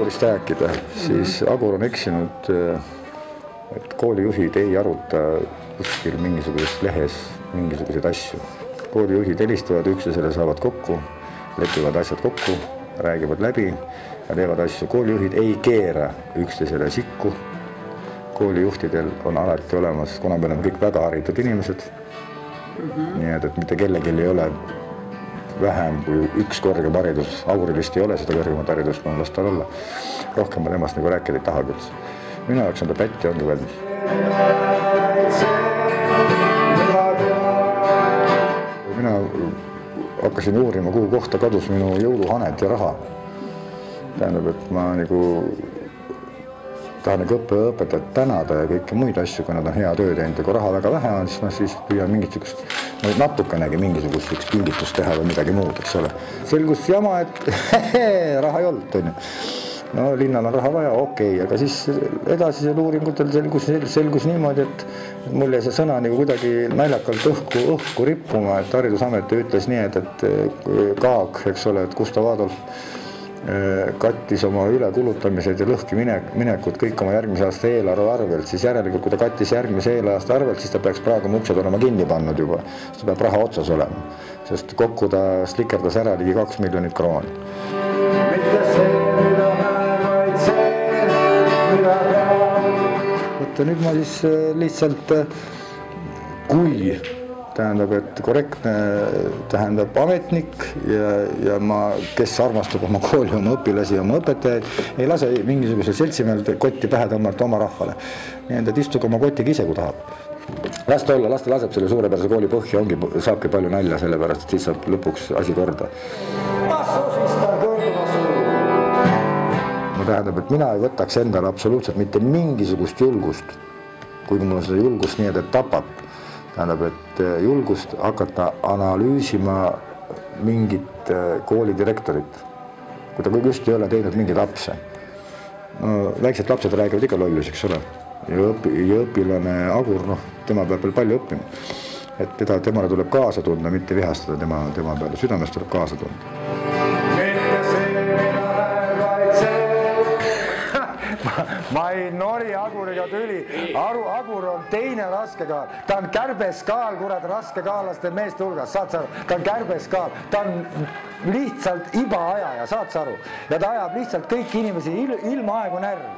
asjadest rääkida, siis Agur on eksinud, et koolijuhid ei aruta kuskil mingisuguses lehes mingisuguseid asju. koolijuhid helistavad üksteisele, saavad kokku, lepivad asjad kokku, räägivad läbi ja teevad asju. koolijuhid ei keera üksteisele sikku. koolijuhtidel on alati olemas, kuna me oleme kõik väga haritud inimesed mm, -hmm. nii et, et mitte kellelgi ei ole vähem kui üks kõrgem haridus, Auril vist ei ole seda kõrgemat haridust, ma las tal olla. rohkem ma temast nagu rääkida ei tahagi üldse. minu jaoks on ta pätt ja ongi valmis. mina hakkasin uurima, kuhu kohta kadus minu jõuluhanet ja raha. tähendab, et ma nagu tahan nagu õppeõpetajat tänada ja kõiki muid asju, kui nad on hea töö teinud ja kui raha väga vähe on, siis ma siis püüan mingisugust, no natukenegi mingisugust siukest pingitust teha või midagi muud, eks ole. selgus jama, et raha ei olnud, onju. no linnal on raha vaja, okei okay., aga siis edasisel uuringutel selgus, selgus niimoodi, et mul jäi see sõna nagu kuidagi naljakalt õhku, õhku rippuma, et Haridusamet ütles nii, et, et Kaag, eks ole, et Gustav Adolf kattis oma ülekulutamised ja lõhki minek, minekud kõik oma järgmise aasta eelarve arvelt, siis järelikult, kui ta kattis järgmise eelaasta arvelt, siis ta peaks praegu oma uksed olema kinni pannud juba, siis ta peab raha otsas olema, sest kokku ta slikerdas ära ligi kaks miljonit krooni. mitte see, mida näen, vaid see, mida pean. vot nüüd ma siis lihtsalt, kui tähendab, et korrektne tähendab ametnik ja, ja ma, kes armastab oma kooli, oma õpilasi, oma õpetajaid, ei lase mingisugusel seltsimehel kotti pähe tõmmata oma rahvale. nii et, et istuge oma kotiga ise, kui tahab. las ta olla, las ta laseb selle suurepärase kooli põhja, ongi, saabki palju nalja, sellepärast et siis saab lõpuks asi korda. no tähendab, et mina ei võtaks endale absoluutselt mitte mingisugust julgust, kuigi mul on seda julgust nii, et tapab tähendab, et julgust hakata analüüsima mingit koolidirektorit, kui ta just ei ole teinud mingeid lapse. no väiksed lapsed räägivad ikka lollusi, eks ole, ja õpi-, ja õpilane Agur, noh, tema peab veel palju õppima. et teda, temale tuleb kaasa tunda, mitte vihastada tema, tema peale, südames tuleb kaasa tunda ma ei nori Aguriga tüli, Aru, Agur on teine raskekaal, ta on kärbeskaal, kurat, raskekaalaste meeste hulgas, saad sa aru, ta on kärbeskaal, ta on lihtsalt ibaajaja, saad sa aru, ja ta ajab lihtsalt kõiki inimesi il, ilma aegu närvi.